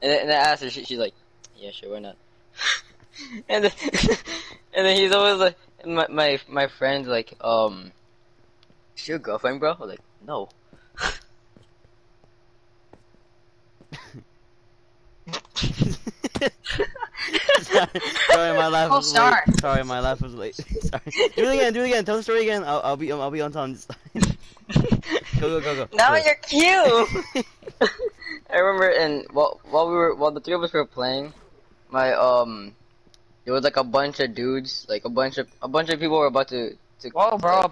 And then, and then I asked her, she, she's like, yeah, sure, why not? and then, and then he's always like, my my my friend's like, um, is your girlfriend, bro? I was like, no. sorry, sorry, my laugh Oh, was sorry. late. Sorry, my laugh was late. sorry. Do it again. Do it again. Tell the story again. I'll, I'll be I'll be on time. this time. go go go go. Now Wait. you're cute. I remember, and while while we were while the three of us were playing, my um, there was like a bunch of dudes, like a bunch of a bunch of people were about to to Whoa, bro.